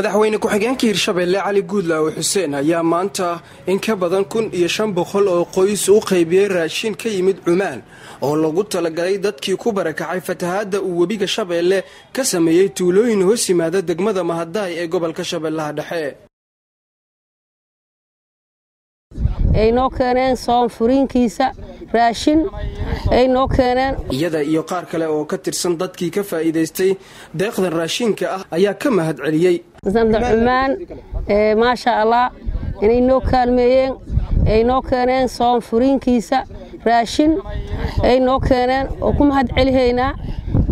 madaxweyne ku-xigeenka hirshabeelle cali guudlaawe xuseen ayaa maanta in ka badan kun iyo shan boqol oo qoys u qaybiyey raashin ka yimid cumaan oo lagu talagalay dadkii ku barakacay fatahaadda uu webiga shabeelle ka sameeyey tuulooyin hoos yimaada degmada mahadaay ee gobolka shabeellaha dhexe. Ay noo keeneen soon furiinkiisa raashin ay noo keeneen iyada iyo qaar kale oo ka tirsan dadkii ka faa'iidaystay deeqdan raashinka ah ayaa ka mahad celiyey sanda cumaan maasha allah inay noo kaalmeeyeen ay noo keeneen soon furiinkiisa raashin ay noo keeneen oo ku mahad celihaynaa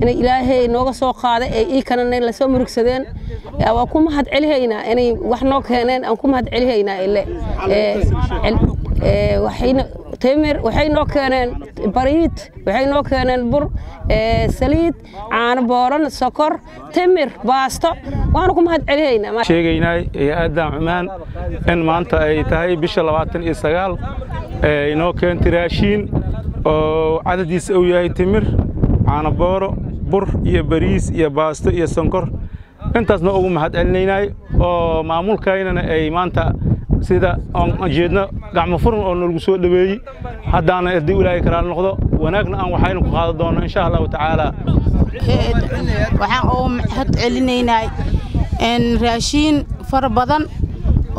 inay ilaahay nooga soo qaaday ay ii kanana la soo murugsadeen waa ku mahad celihaynaa inay wax noo keeneen aan ku mahad celihaynaa ile timir waxay noo keeneen bariid waxay noo keeneen bur saliid caano booran sokor timir baasto. Waanu ku mahad celihaynaa sheegaynaa hay'addan cumaan in maanta ay tahay bisha labaatan iyo sagaal inoo keentay raashiin oo cadadiisa uu yahay timir caano booro bur iyo bariis iyo baasto iyo sonkor. Intaasna ugu mahad oo maamulkaynana ay maanta sida aan jeedno gacmo furan oo nalagu soo dhoweeyey haddaana haddii ilaahay karaal noqdo wanaagna aan waxaynu ku qaadan doonno insha allahu tacaala. Waxaan ugu mahad celinaynaa raashiin fara badan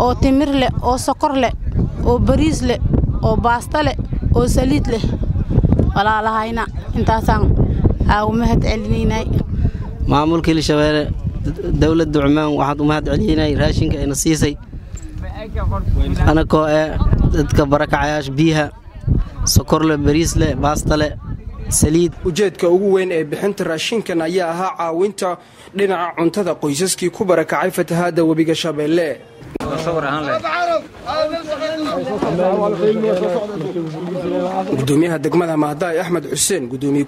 oo timir leh oo sokor leh oo bariis leh oo baasto leh oo saliid leh. Walaalahayna intaasaan aagu mahad celinaynay. Maamulka hirshabeelle dowladda cumaan waxaad u mahad celinaynay raashinka ayna siisay anakoo ee dadka barakacayaasha biyaha sokorle bariisle baastale saliid. Ujeedka ugu weyn ee bixinta raashinkan ayaa ahaa caawinta dhinaca cuntada qoysaskii ku barakacay fatahaadda webiga shabeelle gudoomiyaha degmada mahdaay axmed xuseen gudoomiye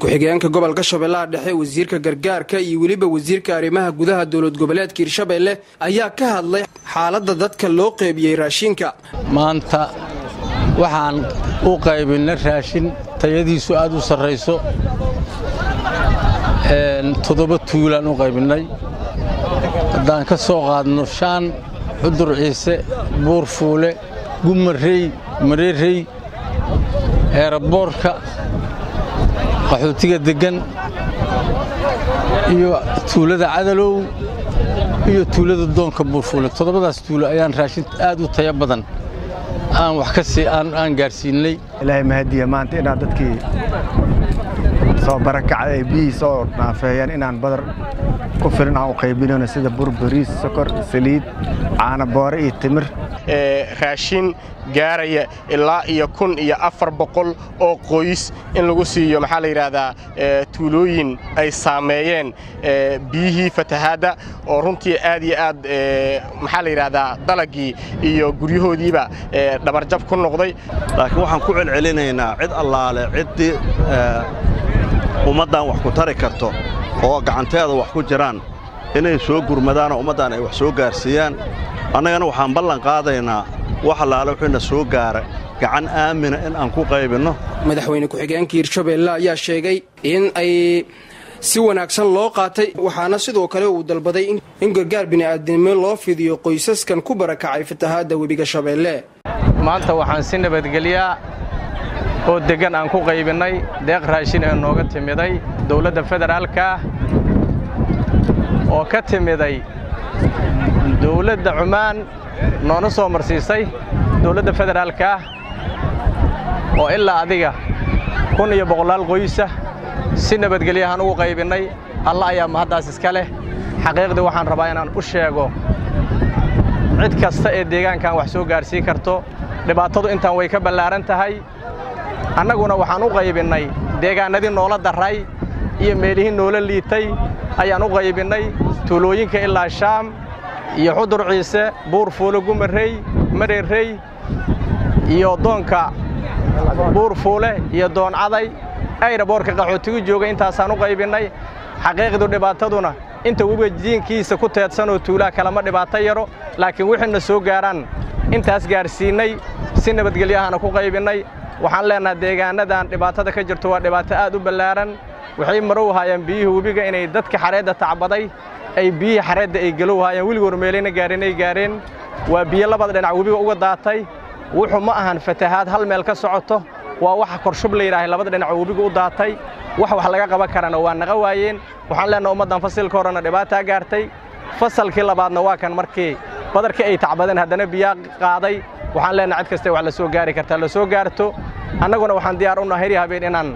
ku-xigeenka gobolka shabeellaha dhexe wasiirka gargaarka iyo weliba wasiirka arrimaha gudaha dowlad goboleedka hirshabeelle ayaa ka hadlay xaaladda dadka loo qeybiyey raashinka. Maanta waxaan u qaybinay raashin tayadiisu aad u sarrayso. Toddoba tuulaan u qaybinnay haddaan ka soo qaadno shaan xudur ciise buurfuule gumarey mareerey eeraboorka qaxootiga deggan iyo tuulada cadalow iyo tuulada doonka buurfuule toddobadaas tuulo ayaan raashin aad u taya badan. Aan wax ka sii aan gaarsiinnay ilaahay mahadiya maanta inaad dadkii soo barakacday ay biyihii soo naafeeyeen inaan badar ku filan aan u qaybinayno sida bur bariis sokor saliid caano boore iyo timir. Raashin gaaraya ilaa iyo kun iyo afar boqol oo qoys in lagu siiyo maxaa la yidhaahdaa tuulooyin ay saameeyeen biyihii fatahaadda oo runtii aad iyo aad maxaa la yidhaahdaa dalagii iyo guryahoodiiba dhabarjab ku noqday. Laakiin waxaan ku celcelinaynaa cid allaale ciddii ummaddan wax ku tari karto oo gacanteeda wax ku jiraan. Inay soo gurmadaanoo ummaddan ay wax soo gaarsiiyaan. Annagana waxaan ballan qaadaynaa wax allaale wuxuuna soo gaara. Gacan aamina in aan ku qaybinno. Madaxweyne ku-xigeenka hirshabeelle ayaa sheegay in ay si wanaagsan loo qaatay. Waxaana sidoo kale uu dalbaday in gargaar bini'aadnimo loo fidiyo qoysaskan ku barakacay fatahaadda webiga shabeelle maanta waxaan si nabadgelyaa oo deggan aan ku qaybinnay deeq raashin ee nooga timiday dowladda federaalka oo ka timiday dowladda cumaan noona soo marsiisay dowladda federaalka oo ilaa adiga kun iyo boqolaal qoysa si nabadgelyahaan ugu qaybinnay alla ayaa mahaddaas iska leh. Xaqiiqdii waxaan rabaa inaan u sheego cid kasta ee deegaankan wax soo gaarsiin karto. Dhibaatadu intaan way ka ballaaran tahay annaguna waxaan u qaybinnay deegaannadii noola darray iyo meelihii noola liitay. Ayaan u qaybinnay tuulooyinka ilaa shaam iyo xudur ciise buurfuule gumarey mareerey iyo doonka. Buurfuule iyo dooncaday ayraboorka qaxootigu jooga intaasaan u qaybinnay xaqiiqdu dhibaataduna inta webijiinkiisa ku teedsanoo tuulaha kalama dhibaato yaro laakiin wixiina soo gaaraan. Intaas gaarsiinnay si nabadgelyahana ku qaybinnay waxaan leennaha deegaannadan dhibaatada ka jirto waa dhibaato aad u ballaaran. Waxay marow haayaan biyihii webiga inay dadka xareedda tacbaday ay biyihii xareedda ay galow haayeen weligoor meelayna gaareen ay gaareen. Waa biyo labada dhinac webiga uga daatay. Wuxuu ma ahan fatahaad hal meel ka socoto. Waa waxa korshub la yidhaahay labada dhinac webiga u daatay. Wax wax laga qaban karana waa naqa waayeen. Waxaan leenaha ummaddan fasilka horena dhibaataa gaartay. Fasalkii labaadna waa kan markii badarkii ay tacbadeen haddana biyaa qaaday waxaan leenaha cid kastay wax la soo gaari kartaa la soo gaarto annaguna waxaan diyaar u nahay heri habeen inaan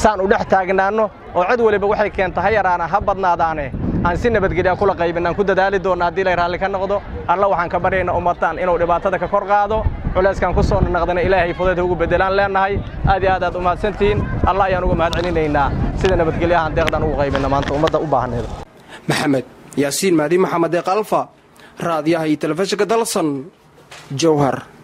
saan u dhex taagnaanno oo cid weliba waxay keenta ha yaraana ha badnaadaane aan si nabadgelya kula qaybin aan ku dadaali doonno haddii lay raalli ka noqdo. Alla waxaan ka baryaynaa ummadtaan inuu dhibaatada ka kor qaado. Culayskaan ku soo naqdana ilaahay fudayd ugu beddelaan leennahay aad iyo aad aad u mahadsantihiin allah ayaan uga mahad celinaynaa sida nabadgelyahaan deeqdaan ugu qaybinna maanta ummadda u baahaneeda maxamed yaasiin mahdi maxamed eeq alfa raadiyaha iyo telefishinka dalsan Johar